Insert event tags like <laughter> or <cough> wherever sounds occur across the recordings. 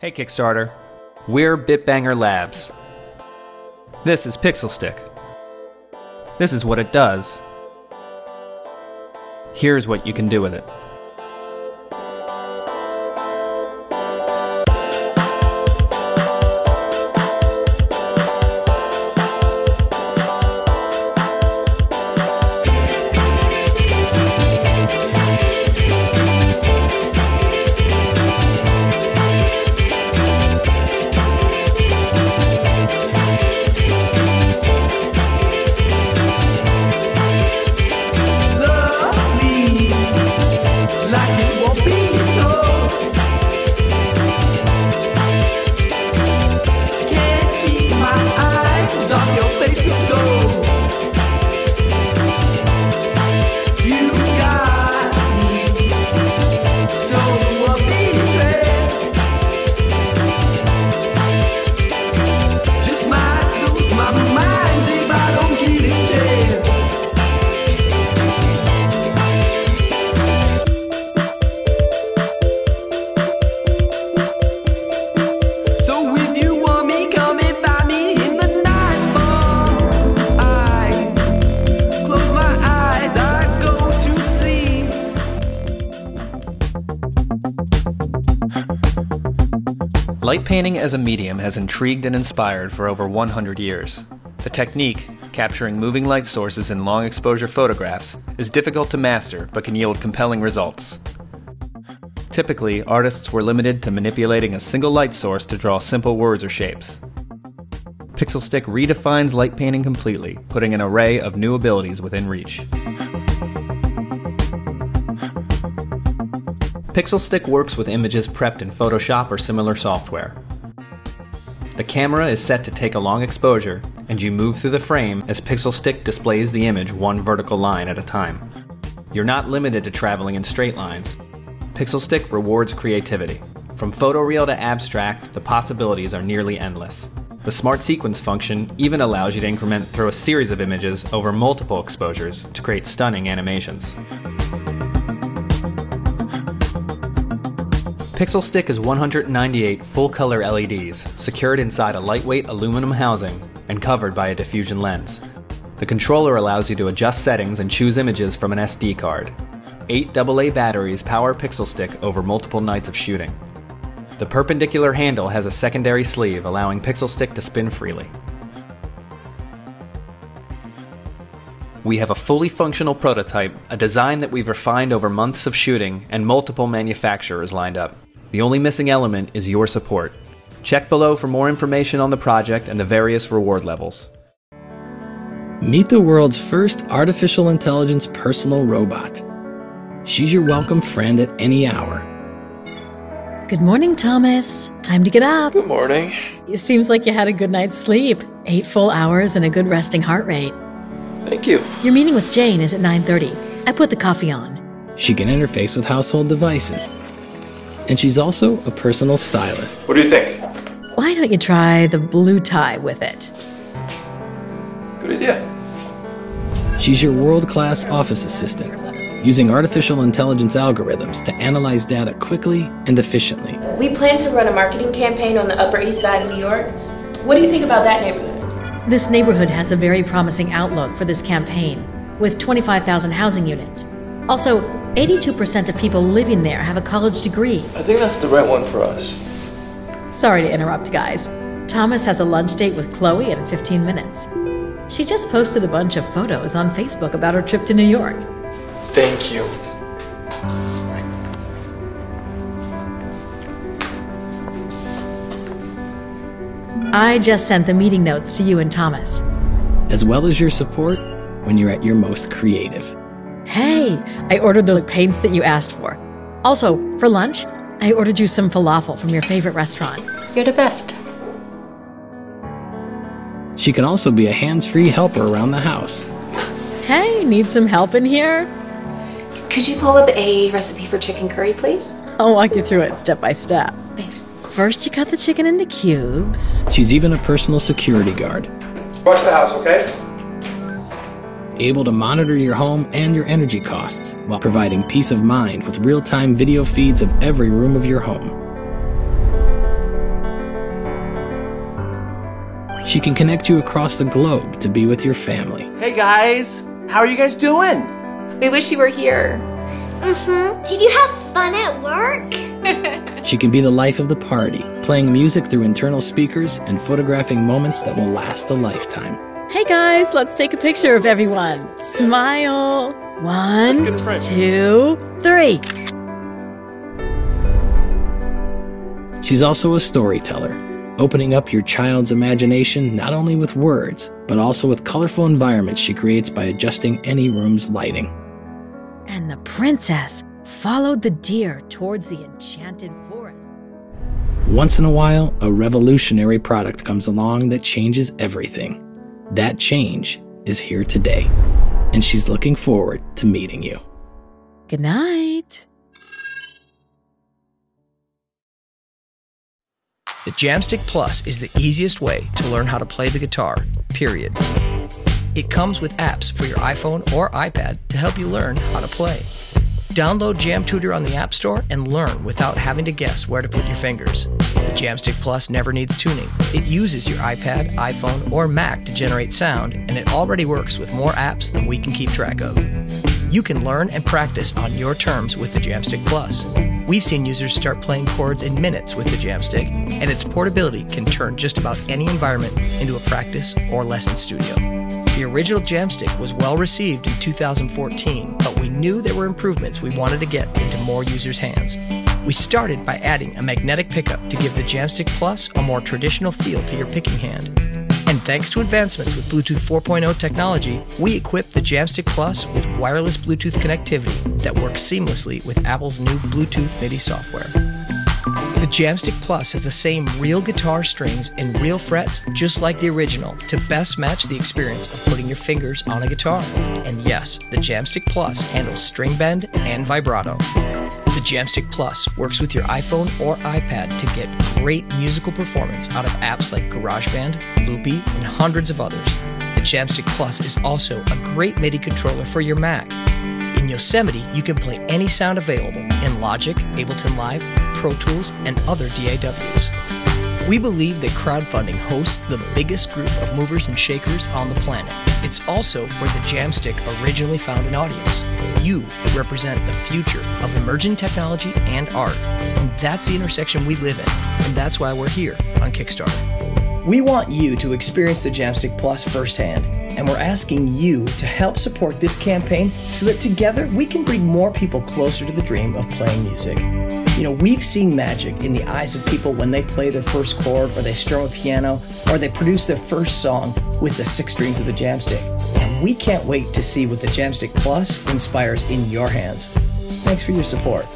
Hey Kickstarter, we're Bitbanger Labs. This is Pixelstick. This is what it does. Here's what you can do with it. Light painting as a medium has intrigued and inspired for over 100 years. The technique, capturing moving light sources in long exposure photographs, is difficult to master but can yield compelling results. Typically, artists were limited to manipulating a single light source to draw simple words or shapes. Pixelstick redefines light painting completely, putting an array of new abilities within reach. Pixelstick works with images prepped in Photoshop or similar software. The camera is set to take a long exposure, and you move through the frame as Pixelstick displays the image one vertical line at a time. You're not limited to traveling in straight lines. Pixelstick rewards creativity. From photoreal to abstract, the possibilities are nearly endless. The Smart Sequence function even allows you to increment through a series of images over multiple exposures to create stunning animations. Pixelstick is 198 full color LEDs secured inside a lightweight aluminum housing and covered by a diffusion lens. The controller allows you to adjust settings and choose images from an SD card. Eight AA batteries power Pixelstick over multiple nights of shooting. The perpendicular handle has a secondary sleeve allowing Pixelstick to spin freely. We have a fully functional prototype, a design that we've refined over months of shooting, and multiple manufacturers lined up. The only missing element is your support. Check below for more information on the project and the various reward levels. Meet the world's first artificial intelligence personal robot. She's your welcome friend at any hour. Good morning, Thomas. Time to get up. Good morning. It seems like you had a good night's sleep. Eight full hours and a good resting heart rate. Thank you. Your meeting with Jane is at 9:30. I put the coffee on. She can interface with household devices. And she's also a personal stylist. What do you think? Why don't you try the blue tie with it? Good idea. She's your world class office assistant, using artificial intelligence algorithms to analyze data quickly and efficiently. We plan to run a marketing campaign on the Upper East Side of New York. What do you think about that neighborhood? This neighborhood has a very promising outlook for this campaign, with 25,000 housing units. Also, 82% of people living there have a college degree. I think that's the right one for us. Sorry to interrupt, guys. Thomas has a lunch date with Chloe in 15 minutes. She just posted a bunch of photos on Facebook about her trip to New York. Thank you. I just sent the meeting notes to you and Thomas. as well as your support when you're at your most creative. Hey, I ordered those paints that you asked for. Also, for lunch, I ordered you some falafel from your favorite restaurant. You're the best. She can also be a hands free helper around the house. Hey, need some help in here? Could you pull up a recipe for chicken curry, please? Oh, I'll walk you through it step by step. Thanks. First, you cut the chicken into cubes. She's even a personal security guard, Watch the house, okay? able to monitor your home and your energy costs while providing peace of mind with real time video feeds of every room of your home. She can connect you across the globe to be with your family. Hey guys, how are you guys doing? We wish you were here. Mm-hmm. Did you have fun at work? <laughs> she can be the life of the party, playing music through internal speakers and photographing moments that will last a lifetime. Hey guys, let's take a picture of everyone. Smile. One, get a frame. two, three. She's also a storyteller, opening up your child's imagination not only with words, but also with colorful environments she creates by adjusting any room's lighting. And the princess followed the deer towards the enchanted forest. Once in a while, a revolutionary product comes along that changes everything. That change is here today, and she's looking forward to meeting you. Good night. The Jamstik Plus is the easiest way to learn how to play the guitar, period. It comes with apps for your iPhone or iPad to help you learn how to play. Download Jam Tutor on the App Store and learn without having to guess where to put your fingers. The Jamstik Plus never needs tuning. It uses your iPad, iPhone, or Mac to generate sound, and it already works with more apps than we can keep track of. You can learn and practice on your terms with the Jamstik Plus. We've seen users start playing chords in minutes with the Jamstik, and its portability can turn just about any environment into a practice or lesson studio. The original Jamstik was well received in 2014, but we knew there were improvements we wanted to get into more users' hands. We started by adding a magnetic pickup to give the Jamstik Plus a more traditional feel to your picking hand. And thanks to advancements with Bluetooth 4.0 technology, we equipped the Jamstik Plus with wireless Bluetooth connectivity that works seamlessly with Apple's new Bluetooth MIDI software. The Jamstik Plus has the same real guitar strings and real frets just like the original to best match the experience of putting your fingers on a guitar. And yes, the Jamstik Plus handles string bend and vibrato. The Jamstik Plus works with your iPhone or iPad to get great musical performance out of apps like GarageBand, Loopy, and hundreds of others. The Jamstik Plus is also a great MIDI controller for your Mac. In Yosemite, you can play any sound available in Logic, Ableton Live, Pro Tools, and other DAWs. We believe that crowdfunding hosts the biggest group of movers and shakers on the planet. It's also where the Jamstik originally found an audience. You represent the future of emerging technology and art. And that's the intersection we live in. And that's why we're here on Kickstarter. We want you to experience the Jamstik Plus firsthand, and we're asking you to help support this campaign so that together we can bring more people closer to the dream of playing music. You know, we've seen magic in the eyes of people when they play their first chord, or they strum a piano, or they produce their first song with the six strings of the Jamstik. And we can't wait to see what the Jamstik Plus inspires in your hands. Thanks for your support.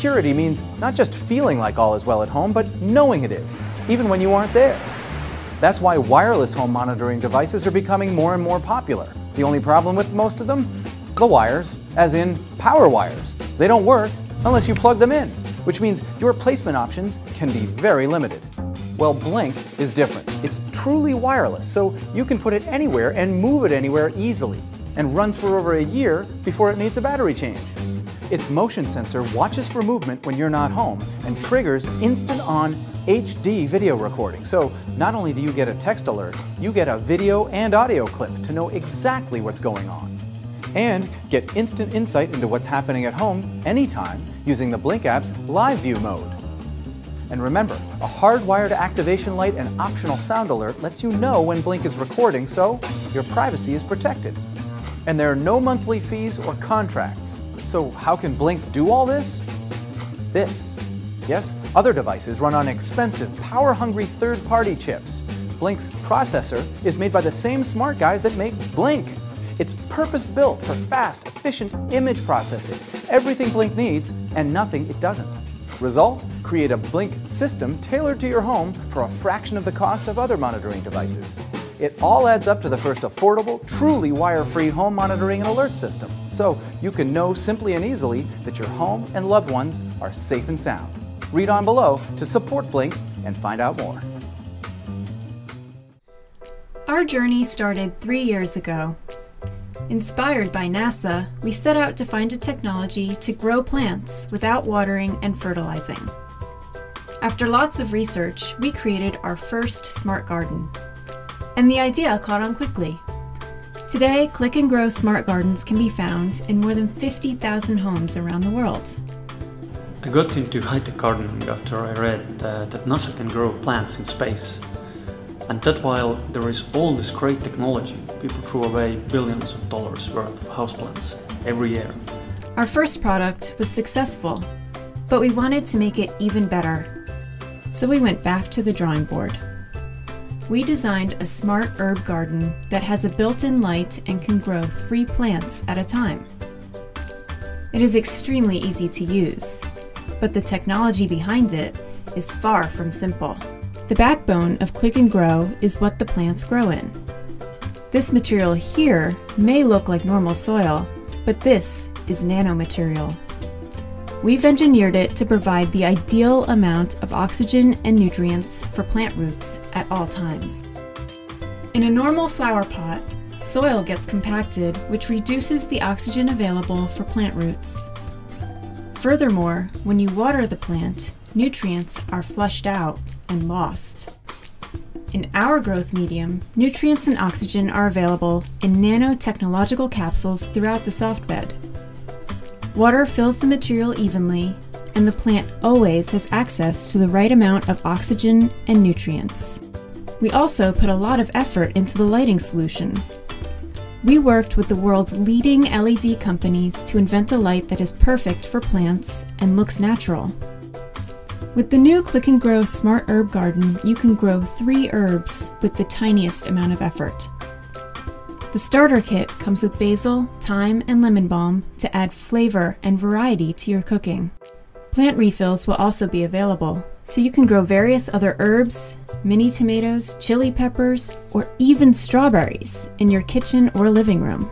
Security means not just feeling like all is well at home, but knowing it is, even when you aren't there. That's why wireless home monitoring devices are becoming more and more popular. The only problem with most of them? The wires, as in power wires. They don't work unless you plug them in, which means your placement options can be very limited. Well, Blink is different. It's truly wireless, so you can put it anywhere and move it anywhere easily, and runs for over a year before it needs a battery change. Its motion sensor watches for movement when you're not home and triggers instant on HD video recording. So not only do you get a text alert, you get a video and audio clip to know exactly what's going on. And get instant insight into what's happening at home anytime using the Blink app's Live View mode. And remember, a hardwired activation light and optional sound alert lets you know when Blink is recording so your privacy is protected. And there are no monthly fees or contracts. So how can Blink do all this? This. Yes, other devices run on expensive, power-hungry third-party chips. Blink's processor is made by the same smart guys that make Blink. It's purpose-built for fast, efficient image processing. Everything Blink needs and nothing it doesn't. Result? Create a Blink system tailored to your home for a fraction of the cost of other monitoring devices. It all adds up to the first affordable, truly wire free home monitoring and alert system. So you can know simply and easily that your home and loved ones are safe and sound. Read on below to support Blink and find out more. Our journey started three years ago. Inspired by NASA, we set out to find a technology to grow plants without watering and fertilizing. After lots of research, we created our first smart garden. And the idea caught on quickly. Today, Click and Grow smart gardens can be found in more than 50,000 homes around the world. I got into high-tech gardening after I read uh, that NASA can grow plants in space. And that while there is all this great technology, people throw away billions of dollars worth of houseplants every year. Our first product was successful, but we wanted to make it even better. So we went back to the drawing board. We designed a smart herb garden that has a built-in light and can grow three plants at a time. It is extremely easy to use, but the technology behind it is far from simple. The backbone of Click and Grow is what the plants grow in. This material here may look like normal soil, but this is nanomaterial. We've engineered it to provide the ideal amount of oxygen and nutrients for plant roots at all times. In a normal flower pot, soil gets compacted, which reduces the oxygen available for plant roots. Furthermore, when you water the plant, nutrients are flushed out and lost. In our growth medium, nutrients and oxygen are available in nanotechnological capsules throughout the soft bed. Water fills the material evenly, and the plant always has access to the right amount of oxygen and nutrients. We also put a lot of effort into the lighting solution. We worked with the world's leading LED companies to invent a light that is perfect for plants and looks natural. With the new Click and Grow Smart Herb Garden, you can grow three herbs with the tiniest amount of effort. The starter kit comes with basil, thyme, and lemon balm to add flavor and variety to your cooking. Plant refills will also be available, so you can grow various other herbs, mini tomatoes, chili peppers, or even strawberries in your kitchen or living room.